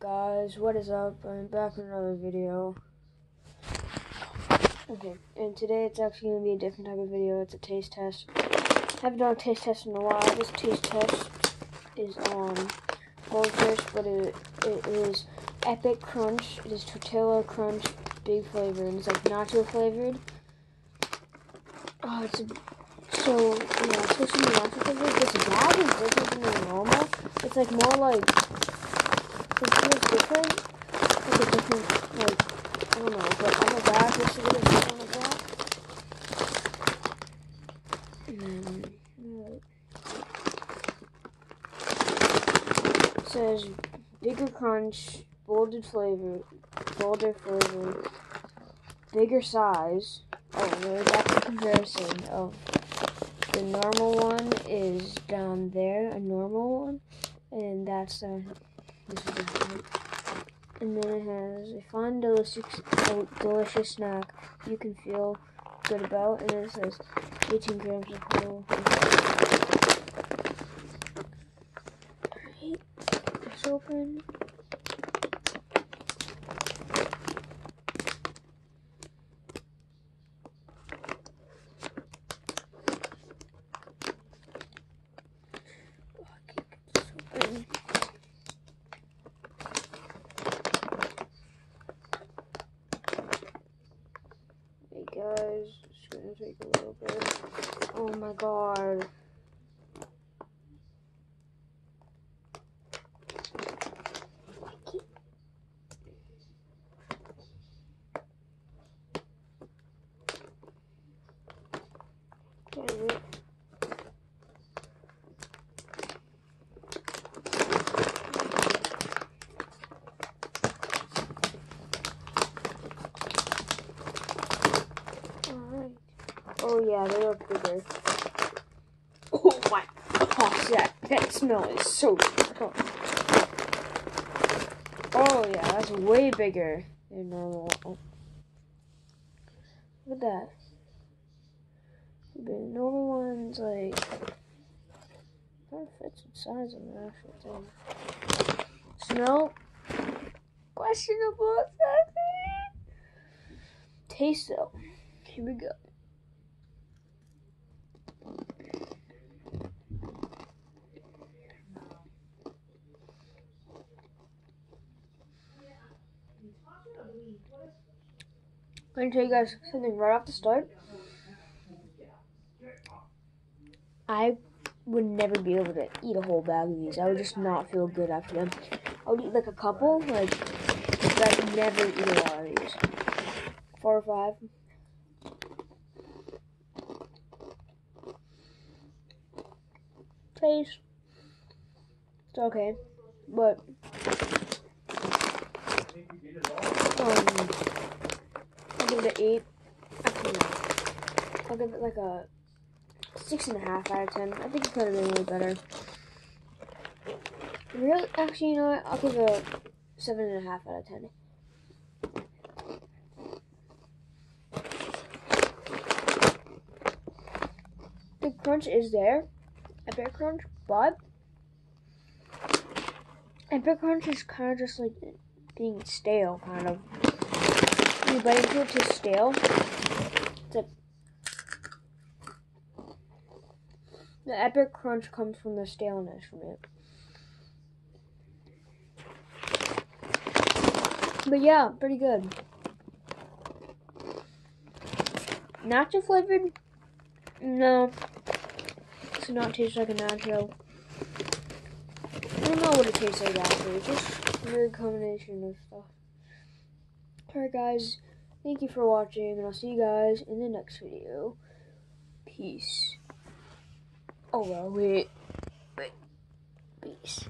guys, what is up? I'm back with another video. Okay, and today it's actually going to be a different type of video. It's a taste test. I haven't done a taste test in a while. This taste test is um, on Goldfish, but it, it is Epic Crunch. It is Tortilla Crunch Big Flavor, and it's like nacho flavored. Oh, it's a, so, yeah, it's supposed to be nacho flavored. This bag is different than the normal. It's like more like feels different. A different, like, I don't know, but on the back, this is says on the back. And then, uh, it says, bigger crunch, bolded flavor, bolder flavor, bigger size. Oh, no, that's a comparison of the normal one is down there, a normal one, and that's a this is. And then it has a fun, delicious, oh, delicious snack you can feel good about. And it says 18 grams of whole. Alright, it's open. It's gonna take a little bit. Oh my god. Damn it. Oh yeah, they look bigger. Oh my gosh, that, smell is so oh. oh yeah, that's way bigger than normal. Oh. Look at that. The normal one's like that fits the size of the actual thing. Smell questionable. Taste though. Here we go. I'm to tell you guys something right off the start. I would never be able to eat a whole bag of these. I would just not feel good after them. I would eat like a couple, like, but I'd never eat a lot of these. Four or five. Taste. It's okay, but um, I'll give it an eight. Actually, no. I'll give it like a six and a half out of ten. I think it could have been way better. Really, actually, you know what? I'll give it a seven and a half out of ten. The crunch is there, a bear crunch, but a bear crunch is kind of just like being stale, kind of you bite into it to stale. The, epic crunch comes from the staleness from it. But yeah, pretty good. Nacho flavored? No. It's not taste like a nacho. I don't know what it tastes like actually. It's just a weird combination of stuff. Alright guys, thank you for watching, and I'll see you guys in the next video. Peace. Oh well, wait. Wait. Peace.